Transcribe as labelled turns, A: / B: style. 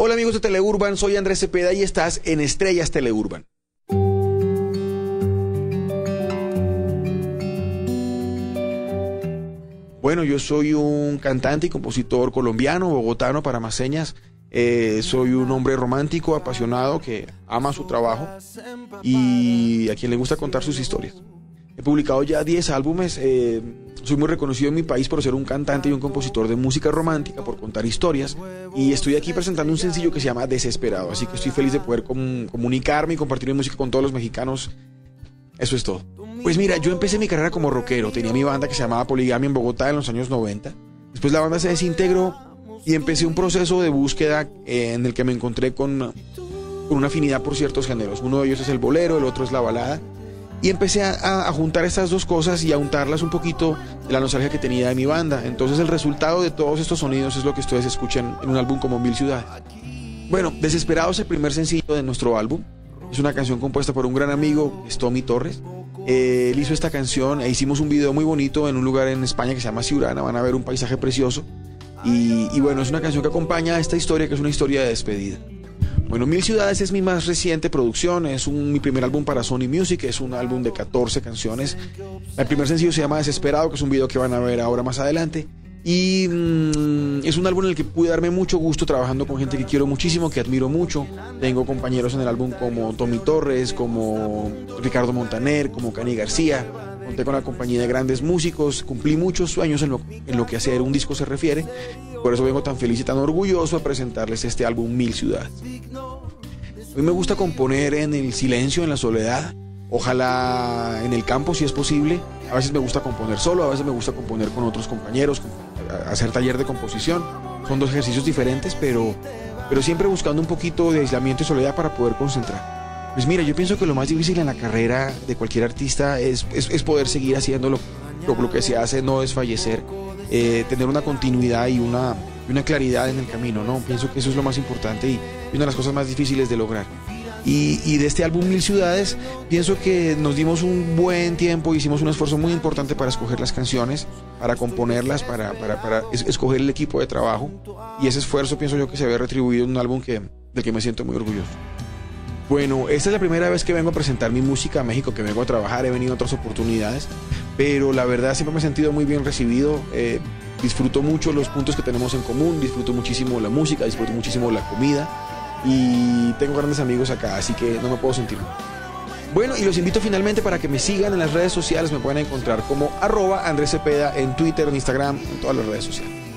A: Hola amigos de Teleurban, soy Andrés Cepeda y estás en Estrellas Teleurban. Bueno, yo soy un cantante y compositor colombiano, bogotano, para más señas. Eh, soy un hombre romántico, apasionado, que ama su trabajo y a quien le gusta contar sus historias. He publicado ya 10 álbumes. Eh, soy muy reconocido en mi país por ser un cantante y un compositor de música romántica, por contar historias. Y estoy aquí presentando un sencillo que se llama Desesperado. Así que estoy feliz de poder comunicarme y compartir mi música con todos los mexicanos. Eso es todo. Pues mira, yo empecé mi carrera como rockero. Tenía mi banda que se llamaba Poligamia en Bogotá en los años 90. Después la banda se desintegró y empecé un proceso de búsqueda eh, en el que me encontré con, con una afinidad por ciertos géneros. Uno de ellos es el bolero, el otro es la balada. Y empecé a, juntar estas dos cosas y a untarlas un poquito de la nostalgia que tenía de mi banda. Entonces el resultado de todos estos sonidos es lo que ustedes escuchan en un álbum como Mil Ciudades. Bueno, Desesperado es el primer sencillo de nuestro álbum. Es una canción compuesta por un gran amigo, es Tommy Torres. Eh, él hizo esta canción e hicimos un video muy bonito en un lugar en España que se llama Ciurana. Van a ver un paisaje precioso. Y, y bueno, es una canción que acompaña a esta historia que es una historia de despedida. Bueno, Mil Ciudades es mi más reciente producción, es mi primer álbum para Sony Music, es un álbum de 14 canciones. El primer sencillo se llama Desesperado, que es un video que van a ver ahora más adelante. Y mm, es un álbum en el que pude darme mucho gusto trabajando con gente que quiero muchísimo, que admiro mucho. Tengo compañeros en el álbum como Tommy Torres, como Ricardo Montaner, como Cani García. Conté con la compañía de grandes músicos, cumplí muchos sueños en lo, en lo que hacer un disco se refiere. Por eso vengo tan feliz y tan orgulloso a presentarles este álbum Mil Ciudades. A mí me gusta componer en el silencio, en la soledad, ojalá en el campo si es posible. A veces me gusta componer solo, a veces me gusta componer con otros compañeros, hacer taller de composición. Son dos ejercicios diferentes, pero siempre buscando un poquito de aislamiento y soledad para poder concentrar. Pues mira, yo pienso que lo más difícil en la carrera de cualquier artista es, es, poder seguir haciéndolo. Lo, lo que se hace no es fallecer, eh, tener una continuidad y una, una claridad en el camino, ¿no? Pienso que eso es lo más importante y una de las cosas más difíciles de lograr. Y, de este álbum Mil Ciudades, pienso que nos dimos un buen tiempo, hicimos un esfuerzo muy importante para escoger las canciones, para componerlas, para, para, para escoger el equipo de trabajo. Y ese esfuerzo pienso yo que se ve retribuido en un álbum que, del que me siento muy orgulloso. Bueno, esta es la primera vez que vengo a presentar mi música a México, que vengo a trabajar, he venido a otras oportunidades, pero la verdad siempre me he sentido muy bien recibido. Eh, disfruto mucho los puntos que tenemos en común, disfruto muchísimo la música, disfruto muchísimo la comida y tengo grandes amigos acá, así que no me puedo sentir mal. Bueno, y los invito finalmente para que me sigan en las redes sociales, me pueden encontrar como arroba Andrés Cepeda en Twitter, en Instagram, en todas las redes sociales.